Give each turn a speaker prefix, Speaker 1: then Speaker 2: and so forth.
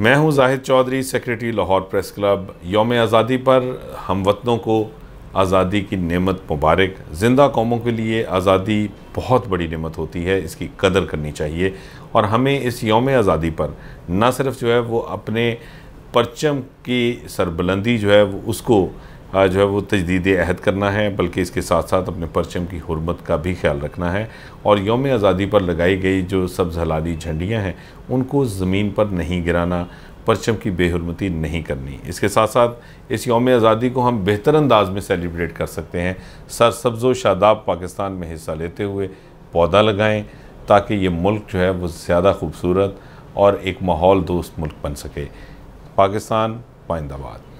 Speaker 1: मैं हूँ Zahid Chaudhary secretary Lahore press club योम आज़ादी पर हम वतनों को आज़ादी की नेमत मुबारक। ज़िंदा कौमों के लिए आज़ादी बहुत बड़ी नेमत होती है, इसकी कदर करनी चाहिए। और हमें इस योम आज़ादी पर ना सिर्फ़ जो है वो अपने परचम की सरबुलंदी जो है वो उसको जो है वो तजदीद अहद करना है, बल्कि इसके साथ साथ अपने परचम की हरमत का भी ख्याल रखना है। और योम आज़ादी पर लगाई गई जो सब्ज़ हलाली झंडियाँ हैं, उनको ज़मीन पर नहीं गिराना, परचम की बेहरमती नहीं करनी। इसके साथ साथ इस योम आज़ादी को हम बेहतर अंदाज में सेलिब्रेट कर सकते हैं। सर सब्ज़ शादाब पाकिस्तान में हिस्सा लेते हुए पौधा लगाएँ, ताकि ये मुल्क जो है वो ज़्यादा खूबसूरत और एक माहौल दोस्त मुल्क बन सके। पाकिस्तान, पाइंदाबाद।